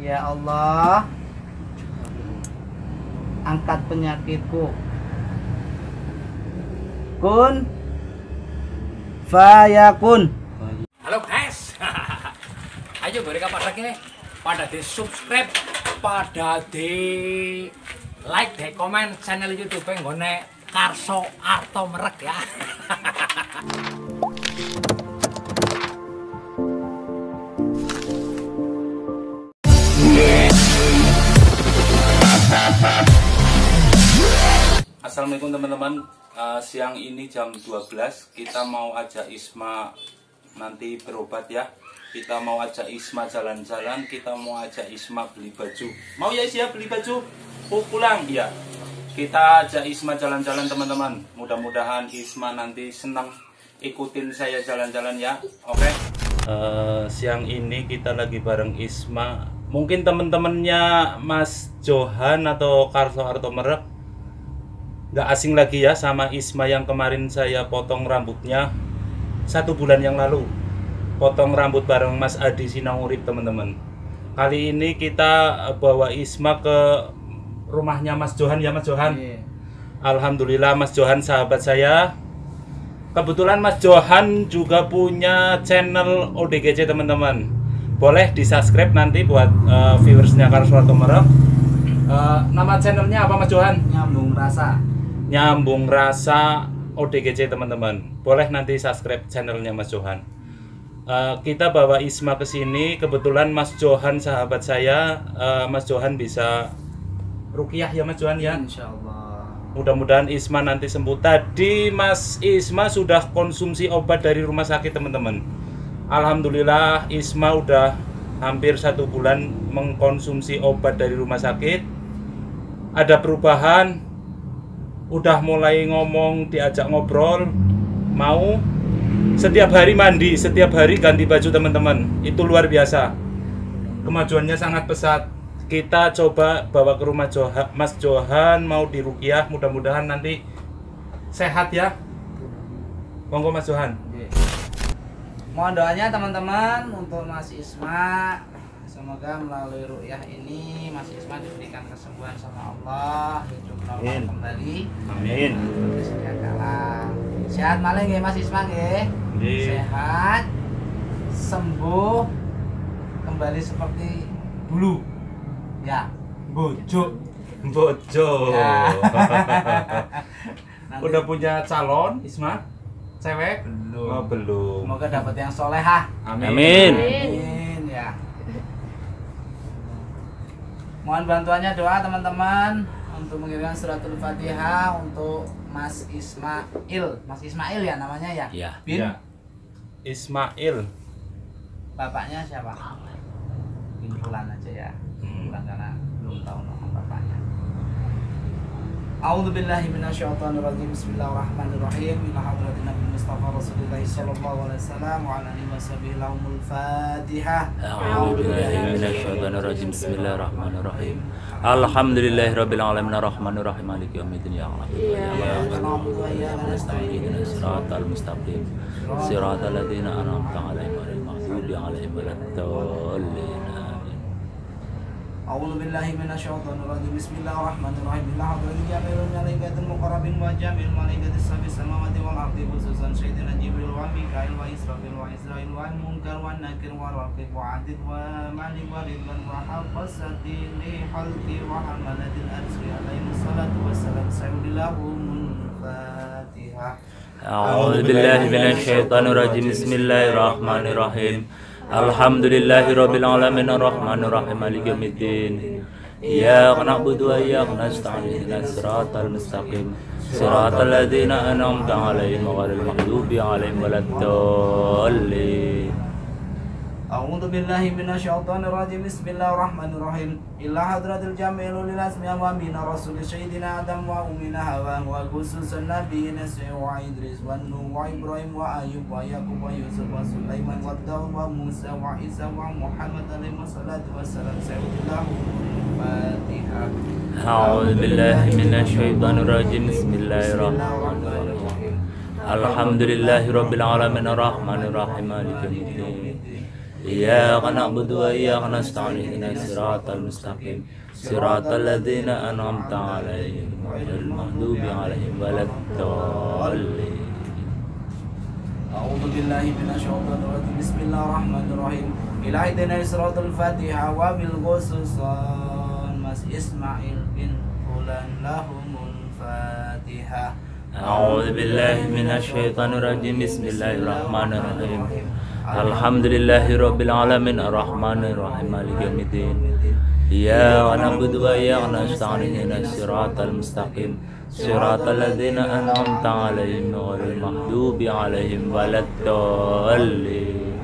Ya Allah, angkat penyakitku. Kun fayakun. Halo guys. Ayo mereka pada kini pada di subscribe, pada di like, di komen channel YouTube nggone Karso Arto Merek ya. Assalamualaikum teman-teman. Eh, Siang ini jam 12 Kita mau ajak Isma Nanti berobat ya. Kita mau ajak Isma jalan-jalan Kita mau ajak Isma beli baju. Mau ya Isya beli baju? Oh pulang? Ya Kita ajak Isma jalan-jalan teman-teman. Mudah-mudahan Isma nanti senang Ikutin saya jalan-jalan ya. Oke? Eh, Siang ini kita lagi bareng Isma. Mungkin teman-temannya Mas Johan atau Karso Arto Merek nggak asing lagi ya sama Isma yang kemarin saya potong rambutnya satu bulan yang lalu potong rambut bareng Mas Adi Sinangurip teman-teman kali ini kita bawa Isma ke rumahnya Mas Johan ya Mas Johan Iya. Alhamdulillah Mas Johan sahabat saya kebetulan Mas Johan juga punya channel ODGC teman-teman boleh di subscribe nanti buat eh, viewersnya Karsuarto Merek Eh, nama channelnya apa Mas Johan? Nyambung rasa. Nyambung rasa ODGC teman-teman. Boleh nanti subscribe channelnya Mas Johan. Eh, kita bawa Isma ke sini. Kebetulan Mas Johan sahabat saya eh, Mas Johan bisa rukiah ya Mas Johan ya? Insya Allah. mudah-mudahan Isma nanti sembuh. Tadi Mas Isma sudah konsumsi obat dari rumah sakit teman-teman. Alhamdulillah Isma udah hampir satu bulan mengkonsumsi obat dari rumah sakit. Ada perubahan udah mulai ngomong diajak ngobrol mau. Setiap hari mandi setiap hari ganti baju teman-teman. Itu luar biasa. Kemajuannya sangat pesat. Kita coba bawa ke rumah Joha- Mas Johan mau dirukiah mudah-mudahan nanti sehat ya. Monggo Mas Johan. Iya. Mohon doanya teman-teman untuk Mas Isma. Semoga melalui ru'yah ini Mas Isma diberikan kesembuhan sama Allah, hidup normal Amin. kembali. amin Seperti sedia kala. Sehat malah nggih Mas Isma nggih. Sehat, sembuh, kembali seperti dulu. Ya, bujuk. bojo Ya. Nanti udah punya calon Isma cewek belum. oh, belum Semoga dapat yang solehah. amin Amin ya. Mohon bantuannya doa teman-teman untuk mengirimkan suratul Fatihah untuk Mas Ismail. Mas Ismail ya namanya ya? Iya. Bin Ya. Ismail bapaknya siapa? Bin Fulan aja ya. أعوذ بالله من الشيطان الرجيم. بسم الله الرحمن الرحيم. إلى حضرة النبي المصطفى رسول الله صلى الله عليه وسلم وعلى آله وصحبه لهم الفاتحة. أعوذ بالله من الشيطان الرجيم. بسم الله الرحمن الرحيم. الحمد لله رب العالمين. الرحمن الرحيم. مالك يوم الدين. يا رب نستعين. صراط المستقيم. صراط الذين أنعمت عليهم غير المغضوب عليهم ولا الضالين. أعوذ بالله من الشيطان الرجيم. بسم الله الرحمن الرحيم. إلا حضرة جميع الملائكة المقربين وجميع الملائكة السبع السماوات والأرض خصوصا سيدنا جبريل وميكائيل وإسرافيل وإسرائيل والمنكر والنكر والرقيب وعدد ومالك ورضوان وحفصة لحلق وحملة الأرش عليهم الصلاة والسلام. سيد لهم الفاتحة. أعوذ بالله من الشيطان الرجيم. بسم الله الرحمن الرحيم. Alhamdulillahi Rabbil Alamin Ar-Rahman Ar-Rahim Malik Yawmiddin. Iyaka na'budu wa iyaka nasta'in. Surat al-mustaqim Siratal ladzina an'amta 'alaihim ghairil maghdubi 'alaihim waladdallin. أعوذ بالله من الشيطان الرجيم. بسم الله الرحمن الرحيم. إلا حضرة الجميع للأسماء ومن رسول سيدنا آدم وأمنا حواء وخصوص النبيين وإدريس والنوح وإبراهيم وأيوب ويعقوب ويوسف وسليمان وداود وموسى وعيسى ومحمد عليه الصلاة والسلام. سعود له الفاتحة. أعوذ بالله من الشيطان الرجيم. بسم الله الرحمن الرحيم. الحمد لله رب العالمين. الرحمن الرحيم. مالك يوم الدين. إياك نعبد وإياك نستعين اهدنا الصراط المستقيم. صراط الذين أنعمت عليهم غير المغضوب عليهم ولا الضالين. أعوذ بالله من الشيطان الرجيم. بسم الله الرحمن الرحيم. إلى اهدنا صراط الفاتحة وبالخصوصان Mas Ismail bin Fulan lahum الفاتحة. أعوذ بالله من الشيطان الرجيم. بسم الله الرحمن الرحيم. الحمد لله رب العالمين الرحمن الرحيم مالك يوم الدين إياك نعبد وإياك نستعين اهدنا الصراط المستقيم صراط الذين أنعمت عليهم غير المغضوب عليهم ولا الضالين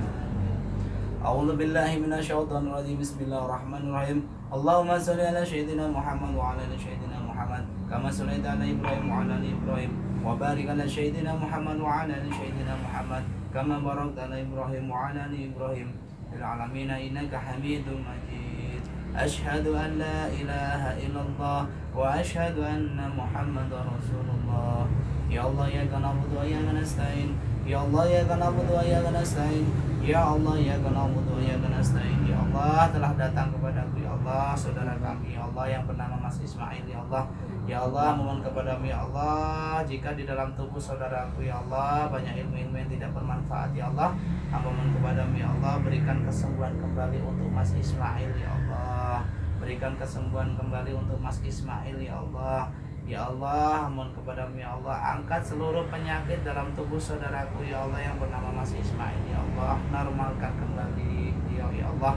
أعوذ بالله من الشيطان الرجيم بسم الله الرحمن الرحيم اللهم صل على سيدنا محمد وعلى آل سيدنا محمد كما صليت على إبراهيم وعلى إبراهيم وبارك على سيدنا محمد وعلى آل سيدنا محمد كما باركت على إبراهيم وعلى آل إبراهيم في العالمين. إنك حميد مجيد. أشهد أن لا إله إلا الله وأشهد أن محمد رسول الله. يا الله يا نعبد وإياك نستعين. يا الله يا نعبد وإياك نستعين. Ya Allah ya na'budu wa iyyaka nasta'in Ya Allah telah datang kepadaku. Ya Allah saudara kami. Ya Allah yang bernama Mas Ismail. Ya Allah Ya Allah mohon kepadamu ya Allah jika di dalam tubuh saudaraku ya Allah banyak ilmu-ilmu yang tidak bermanfaat ya Allah Hamba mohon kepadamu ya Allah berikan kesembuhan kembali untuk Mas Ismail ya Allah. Berikan kesembuhan kembali untuk Mas Ismail ya Allah. Ya Allah, mohon kepadamu ya Allah Angkat seluruh penyakit dalam tubuh saudaraku ya Allah yang bernama Mas Ismail Ya Allah, normalkan kembali ya Allah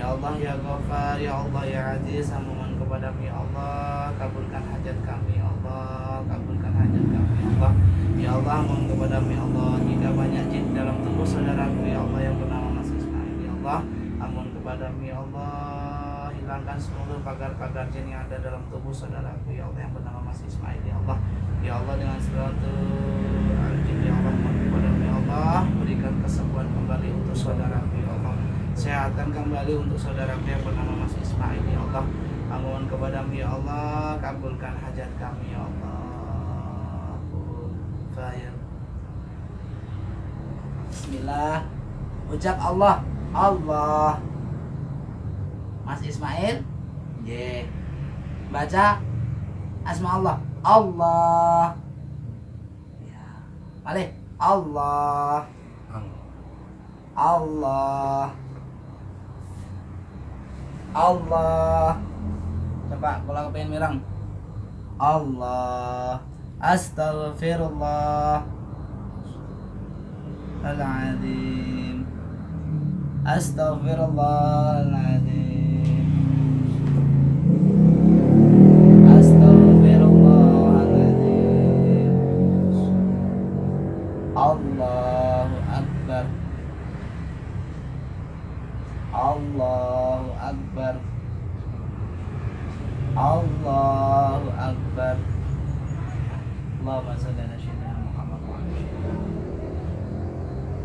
Ya Allah, ya Ghafar, ya Allah, ya Aziz Mohon kepadamu ya Allah. Kabulkan hajat kami ya Allah. Kabulkan hajat kami ya Allah. Ya Allah, mohon kepadamu ya Allah Jika banyak jin dalam tubuh saudaraku ya Allah yang bernama Mas Ismail Ya Allah, mohon kepadamu ya Allah. Hilangkan seluruh pagar-pagar jin yang ada dalam tubuh saudaraku ya Allah yang bernama Mas Ismail ya Allah. Ya Allah dengan suatu al-jin ya Allah mohon kepadamu ya Allah berikan kesembuhan kembali untuk saudaraku sehatkan kembali untuk saudaraku yang bernama Mas Ismail ya Allah. Mohon kepadamu ya Allah. Kabulkan hajat kami ya Allah. Bismillah. Ucap Allah. Allah. Mas Ismail? J baca asma Allah. Allah. Ya. Balik Allah. Allah Allah coba kalau kepengen mirang Allah. Astaghfirullah. Al-Azim. Astaghfirullahaladzim Astaghfirullahaladzim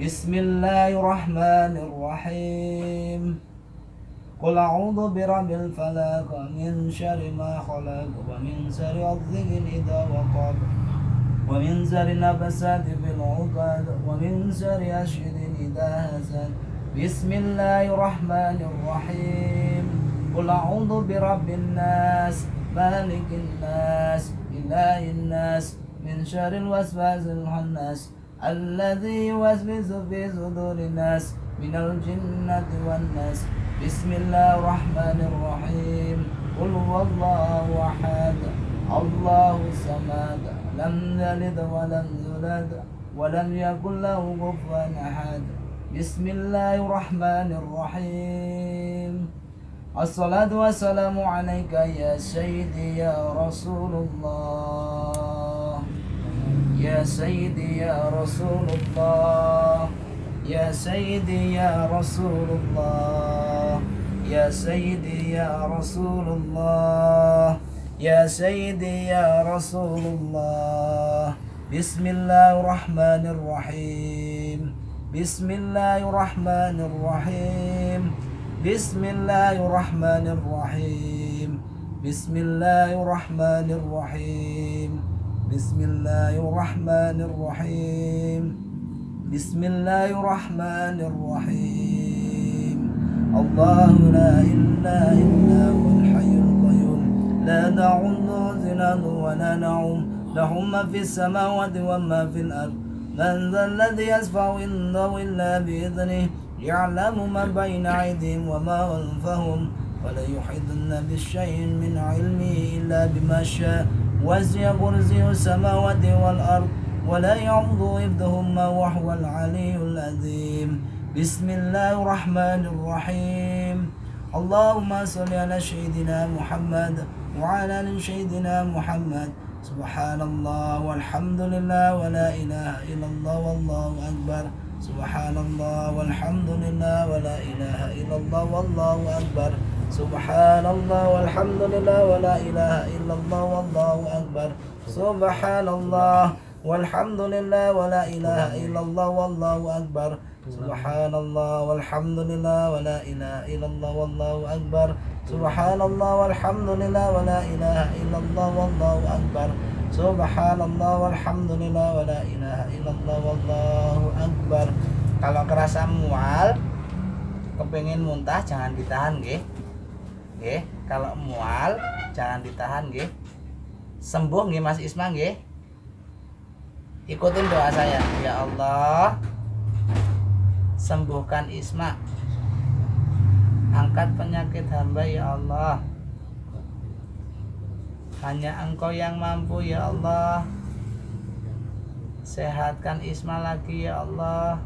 بسم الله الرحمن الرحيم. قل أعوذ برب الفلق من شر ما خلق ومن شر الظل إذا وقب ومن شر النفسات في العقد ومن شر أشهر إذا حسد. بسم الله الرحمن الرحيم. قل أعوذ برب الناس مالك الناس إله الناس من شر الوسواس الخناس. الذي يوسوس في صدور الناس من الجنة والناس. بسم الله الرحمن الرحيم. قل هو الله أحد. الله الصمد. لم يلد ولم يولد ولم يكن له كفوا أحد. بسم الله الرحمن الرحيم. الصلاة والسلام عليك يا سيدي يا رسول الله. يا سيدي يا رسول الله يا سيدي يا رسول الله يا سيدي يا رسول الله يا سيدي يا رسول الله. بسم الله الرحمن الرحيم بسم الله الرحمن الرحيم بسم الله الرحمن الرحيم بسم الله الرحمن الرحيم. بسم الله الرحمن الرحيم بسم الله الرحمن الرحيم الله لا إله إلا هو الحي القيوم لا نعم زنان ولا نعم له ما في السماوات وما في الأرض من ذا الذي يشفع عنده إلا بإذنه يعلم ما بين أيديهم وما خلفهم ولا يحيطن بشيء من علمه إلا بما شاء وسع كرسي السماوات والأرض ولا يعوض حفظهما وهو العلي العظيم. بسم الله الرحمن الرحيم. اللهم صل على سيدنا محمد وعلى آل سيدنا محمد. سبحان الله والحمد لله ولا إله إلا الله والله أكبر. سبحان الله والحمد لله ولا إله إلا الله والله أكبر. سبحان الله والحمد لله ولا إله إلا الله والله أكبر سبحان الله والحمد لله ولا إله إلا الله والله أكبر سبحان الله والحمد لله ولا إله إلا الله والله أكبر سبحان الله والحمد لله ولا إله إلا الله والله أكبر سبحان الله والحمد لله ولا إله إلا الله والله أكبر kalau kerasa mual kepengen muntah jangan ditahan nggih nggih kalau mual jangan ditahan nggih. Sembuh nggih Mas Isma nggih. Ikutin doa saya. Ya Allah sembuhkan Isma. Angkat penyakit hamba ya Allah. Hanya engkau yang mampu ya Allah. Sehatkan Isma lagi ya Allah.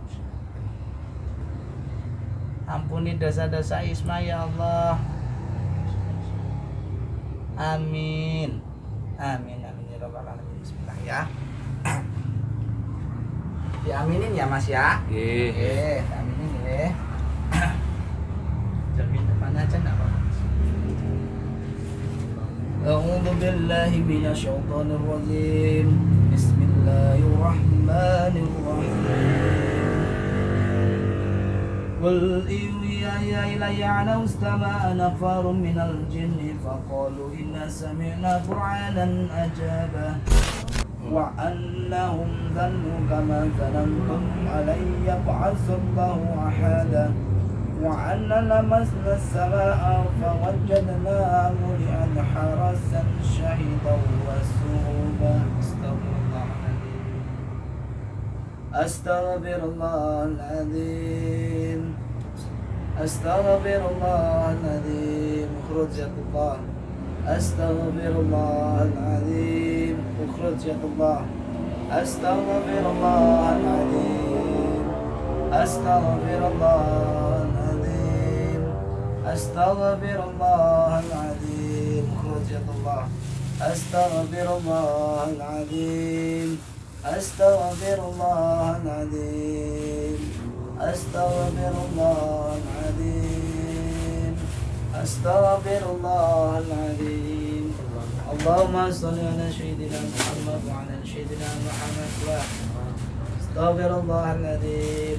Ampuni dosa-dosa Isma ya Allah amin amin amin ya rabbal alamin bismillah ya diaminin ya mas ya Nggih. Oke, aminin ya. Cermin depan aja enggak apa-apa. أعوذ بالله من الشيطان الرجيم بسم قل إوحي إلي أنه استمع نفر من الجن فقالوا إنا سمعنا قرآنا أجابا. وأنهم ظنوا كما ظننتم ألن يبعث الله أحدا. وأنا لمسنا السماء فوجدناها ملئا حرسا شهيدا وسربا أستغفر الله العظيم. أستغفر الله العظيم. أخرج يا الله أستغفر الله العظيم. أخرج يا الله أستغفر الله العظيم. أستغفر الله العظيم. أستغفر الله العظيم. أخرج يا الله أستغفر الله العظيم. أستغفر الله العظيم. أستغفر الله العظيم. أستغفر الله العظيم. اللهم صل على سيدنا محمد وعلى سيدنا محمد. أستغفر الله العظيم.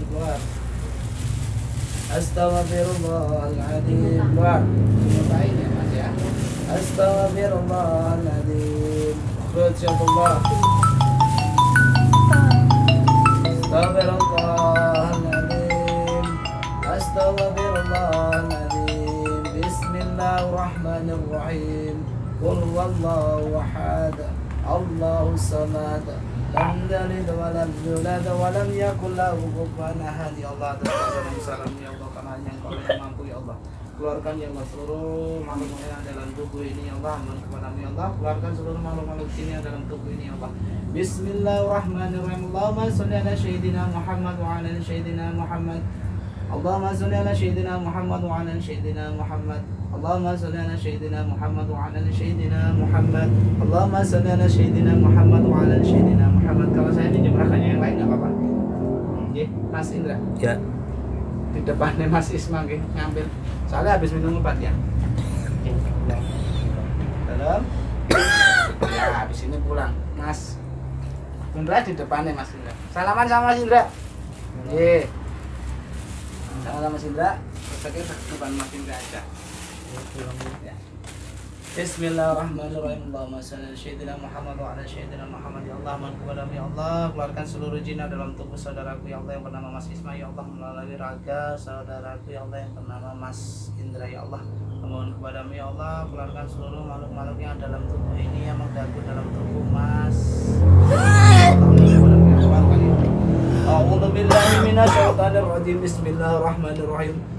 أستغفر الله العظيم. أستغفر الله العظيم. يا الله. أستغفر الله العظيم أستغفر الله العظيم بسم الله الرحمن الرحيم قل هو الله أحد الله الصمد لم يلد ولم يولد ولم يكن له كفوا أحد يا الله تسلم salam ya Allah karena hanya Engkau keluarkan ya Allah seluruh makhluk yang dalam tubuh ini ya Allah. Aman kepadamu ya Allah. Keluarkan seluruh makhluk-makhluk ini yang dalam tubuh ini ya Allah. Bismillahirrahmanirrahim. Allahumma salli ala Sayyidina Muhammad wa ala Sayyidina Muhammad. Allahumma salli ala Sayyidina Muhammad wa ala Sayyidina Muhammad. Allahumma salli ala Sayyidina Muhammad wa ala Sayyidina Muhammad. Allahumma salli ala Sayyidina Muhammad wa ala Sayyidina Muhammad. Kalau saya dijemrakannya yang lain nggak apa-apa. Oke, Mas Indra. Ya. Depannya Mas Isma nggih, ngambil. Soalnya habis minum obat ya. Dalam. Ya habis ini pulang. Mas. Indra di depannya Mas Indra. Salaman sama Mas Indra. Ye. Salaman sama Mas Indra. Terus depan Mas Indra aja. Ya. Bismillahirrahmanirrahim. Allahumma salli ala Sayyidina Muhammad wa ala Sayyidina Muhammad. Ya Allah, kepadamu ya Allah. Keluarkan seluruh jinnah dalam tubuh saudaraku Ya Allah yang bernama Mas Isma Ya Allah melalui raga saudaraku Ya Allah yang bernama Mas Indra Ya Allah. Mohon kepadamu ya Allah Keluarkan seluruh makhluk-makhluk yang dalam tubuh ini Yang mengganggu dalam tubuh Mas. A'udzu billahi minasyaitonir rajim Bismillahirrahmanirrahim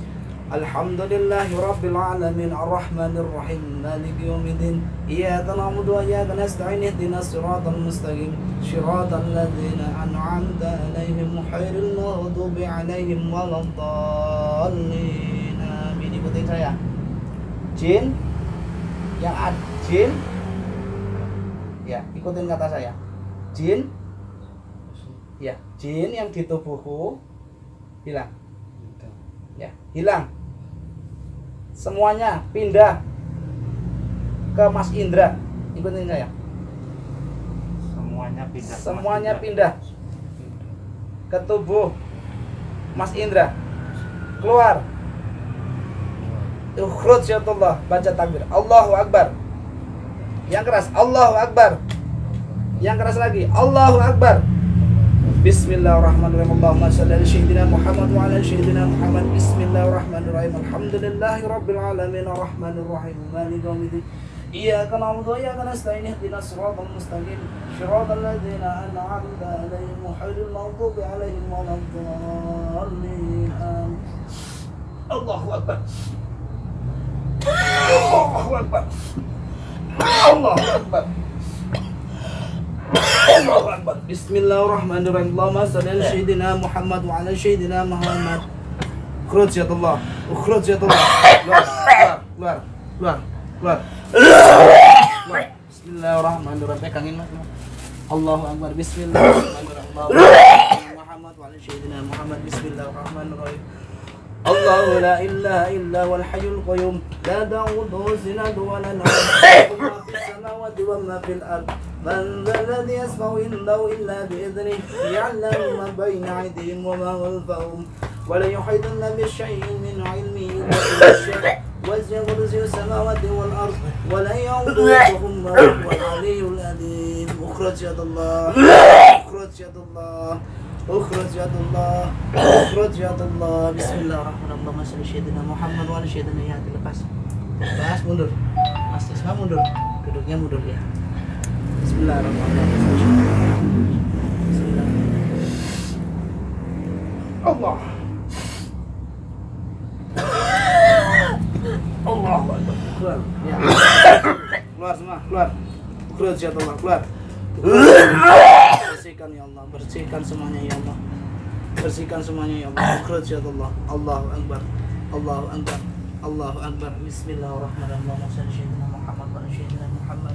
الحمد لله رب العالمين الرحمن الرحيم مالك يوم الدين إياك نعبد وإياك نستعين اهدنا الصراط المستقيم صراط الذين أنعمت عليهم غير المغضوب عليهم ولا الضالين آمين ikutin saya jin yang ad jin ya ikutin kata saya jin ya jin yang di tubuhku hilang ya hilang semuanya pindah ke Mas Indra. Ikutin saya Semuanya pindah. semuanya pindah ke tubuh Mas Indra. Keluar. Ukhruj ya Allah. Baca takbir. Allahu Akbar. Yang keras Allahu Akbar. Yang keras lagi Allahu Akbar بسم الله الرحمن الرحيم اللهم صل على سيدنا محمد وعلى سيدنا محمد بسم الله الرحمن الرحيم الحمد لله رب العالمين الرحمن الرحيم مالك يوم الدين إياك نعبد وإياك نستعين اهدنا الصراط المستقيم صراط الذين أنعمت عليهم غير المغضوب عليهم ولا الضالين الله أكبر الله أكبر الله أكبر الله أكبر بسم الله الرحمن الرحيم اللهم صل على سيدنا محمد وعلى سيدنا محمد اخرج يا الله اخرج يا الله keluar keluar keluar keluar Bismillahirrahmanirrahim pegangin mas Allahu Akbar Bismillahirrahmanirrahim Allahumma Muhammad wa ala sayyidina Muhammad Bismillahirrahmanirrahim الله لا إله إلا هو الحي القيوم لا تأخذه سنة ولا نوم له ما في السماوات وما في الأرض من ذا الذي يسمع عنده إلا بإذنه يعلم ما بين أيديهم وما خلفهم ولا يحيطن بشيء من علمه إلا بما وسع كرسي السماوات والأرض ولا يعوده وهو العلي العظيم أخرج يد الله أخرج يد الله أخرج يد الله أخرج يد الله. بسم الله الرحمن الرحيم. اللهم صل سيدنا محمد وعلى سيدنا ya dilepas lepas mundur Mas Isma mundur duduknya mundur ya Bismillahirrahmanirrahim. Bismillah Allah. Allah. Keluar. Ya. Keluar semua keluar. Keluar bersihkan ya Allah. Bersihkan semuanya ya Allah. Bersihkan semuanya ya Allah. Keluar ya Allah. Allahu Akbar. Allahu Akbar. Allahu Akbar. Bismillahirrahmanirrahim. Muhammad wa Muhammad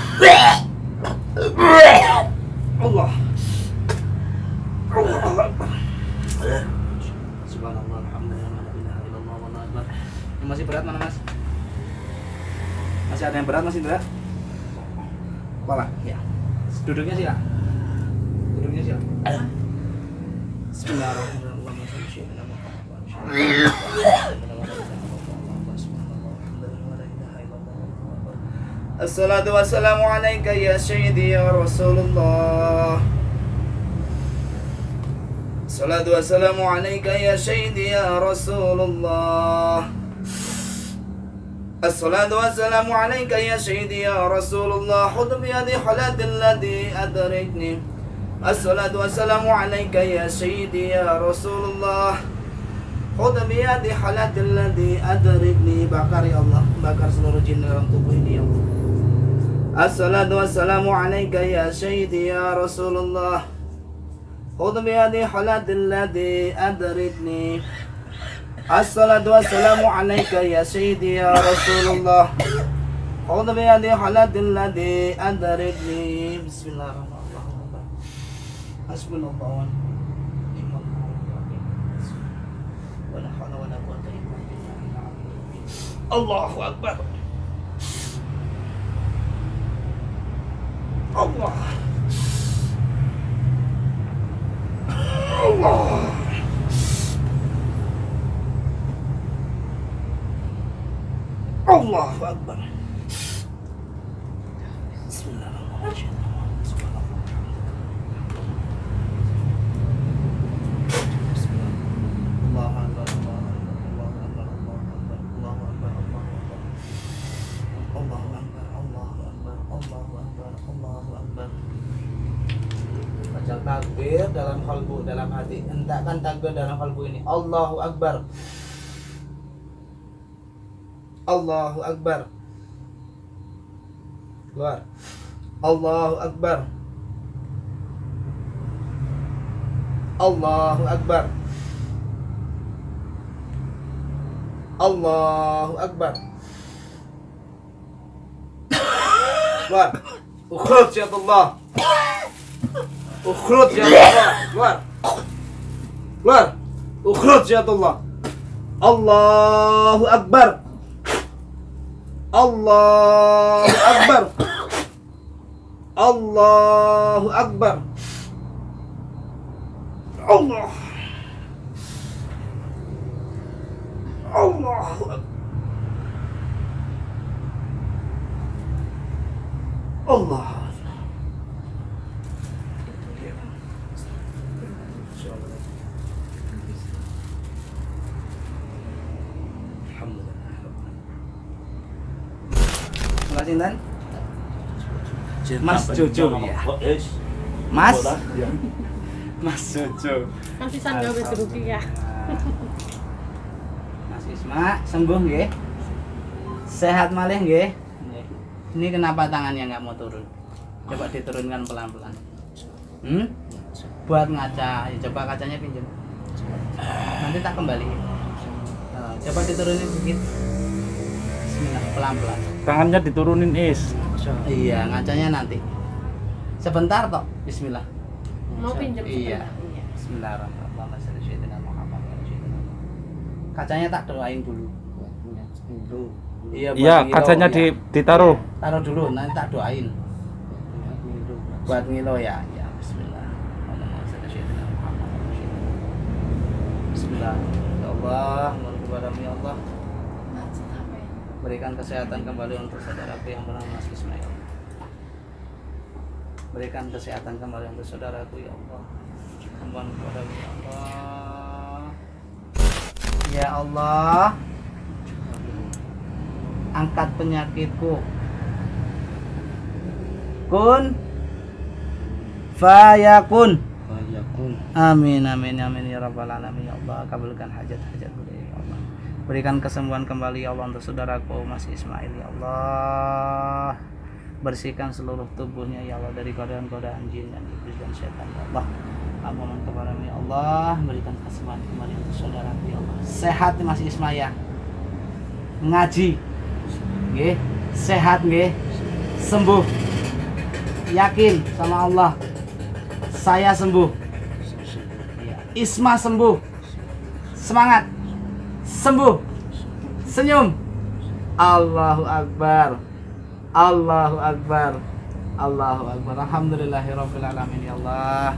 الصلاة والسلام عليك يا سيدي يا رسول الله. الصلاة والسلام عليك يا سيدي يا رسول الله. الصلاة والسلام عليك يا سيدي يا رسول الله. خذ بيدي حالات الذي أدركني. الصلاة والسلام عليك يا سيدي يا رسول الله. خذ بيدي حالات الذي أدركني. bakar ya Allah bakar seluruh jin dalam tubuh ya Allah الصلاة والسلام عليك يا سيدي يا رسول الله. خذ بيدي حالات الذي أدركني. الصلاة والسلام عليك يا سيدي يا رسول الله. خذ بيدي حالة الذي أدركني. بسم الله الرحمن الرحيم. حسبنا الله ونعم الوكيل. ولا حول ولا قوة إلا بالله الله أكبر. الله الله الله أكبر hati. Hentakkan takbir dalam kalbu ini. Allahu Akbar. Allahu Akbar. Keluar. Allahu Akbar. Allahu Akbar. Allahu Akbar. Keluar. Ukhruj ya Allah. Ukhruj ya Allah. Keluar. نار اخرج يا الله. الله أكبر. الله أكبر. الله أكبر. الله. الله الله. Mas Intan? Mas Jojo ya. Mas Mas Jojo. Kan pisan gawe rugi ya. Mas Isma sembuh nggih? Sehat malih nggih? Ini kenapa tangannya nggak mau turun? Coba diturunkan pelan-pelan. Hmm? Buat ngaca, ya, coba kacanya pinjam. Nanti tak kembali. Nah, coba diturunin sedikit. Bismillah, pelan-pelan. Tangannya diturunin is. Iya, ngacanya nanti. Sebentar toh. Bismillah. Mau pinjam Iya. sebentar. Iya. Bismillahirrahmanirrahim. Kacanya tak doain dulu. Iya, Iya, kacanya ya. di, ditaruh. taruh dulu, nanti tak doain. Buat ngilo ya. Ya, bismillah. Allahumma shalli ala sayyidina Muhammad. Bismillah. Ya Allah, Allah. Berikan kesehatan kembali untuk saudaraku yang bernama Mas Ismail. Berikan kesehatan kembali untuk saudaraku ya Allah. Mohon kepadamu ya Allah. Ya Allah. Angkat penyakitku. Kun fayakun. Amin amin amin ya rabbal alamin ya Allah kabulkan hajat-hajat beliau Allah. Berikan kesembuhan kembali ya Allah untuk saudaraku Mas Ismail ya Allah. Bersihkan seluruh tubuhnya ya Allah dari godaan-godaan jin dan iblis dan setan ya Allah. Amin kepadamu ya Allah berikan kesembuhan kembali untuk saudaraku ya Allah. Sehat Mas Ismail ya. Ngaji. Nggih, sehat nggih. Sembuh. Yakin sama Allah. Saya sembuh. Iya. Isma sembuh. Semangat. Sembuh. Senyum. Allahu Akbar. Allahu Akbar. Allahu Akbar. Alhamdulillahirabbil alamin ya Allah.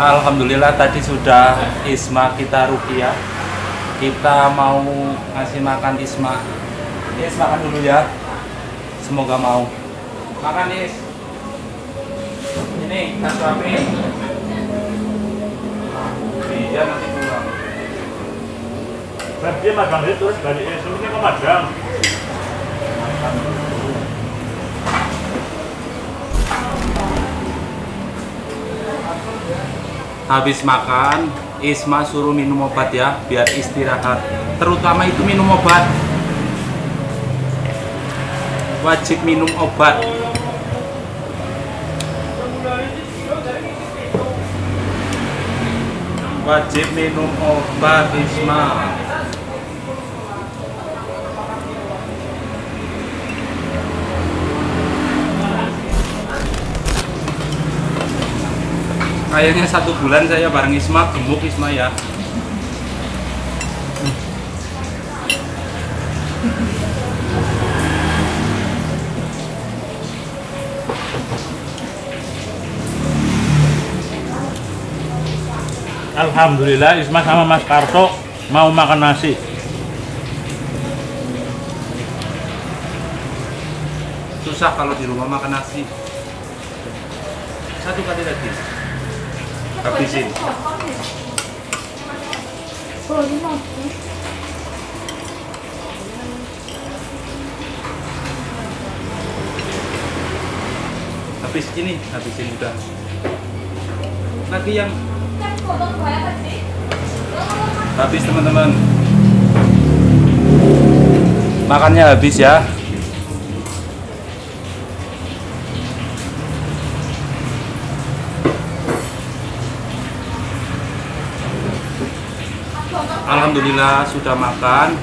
Alhamdulillah tadi sudah Isma kita rukiah. Kita mau ngasih makan Isma. Is makan dulu ya. Semoga mau. Makan Is. Ini tas suapin. Nah, dia itu terus balik Padang. Habis makan, Isma suruh minum obat ya, biar istirahat. Terutama itu minum obat. Wajib minum obat. wajib minum obat Isma kayaknya satu bulan saya bareng Isma gemuk Isma ya. Alhamdulillah Isma sama Mas Karto mau makan nasi. susah kalau di rumah makan nasi. Satu kali lagi habisin. Habis ini habisin udah lagi yang habis teman-teman. Makannya habis ya Alhamdulillah sudah makan.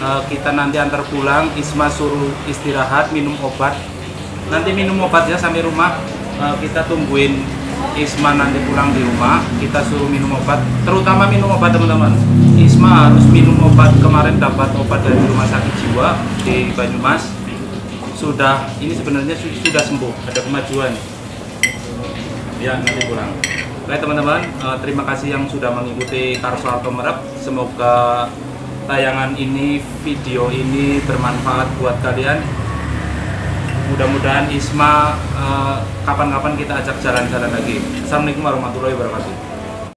Eh, kita nanti antar pulang. Isma suruh istirahat, minum obat. Nanti minum obat ya sampai rumah. Eh, kita tungguin Isma nanti pulang di rumah. Kita suruh minum obat, terutama minum obat teman-teman. Isma harus minum obat. Kemarin dapat obat dari rumah sakit jiwa di Banyumas. Sudah, ini sebenarnya su- sudah sembuh. Ada kemajuan. Ya nanti pulang. Baik teman-teman, eh, terima kasih yang sudah mengikuti Karso Arto. Semoga tayangan ini, video ini bermanfaat buat kalian. Mudah-mudahan Isma eh, kapan-kapan kita ajak jalan-jalan lagi. Assalamualaikum warahmatullahi wabarakatuh.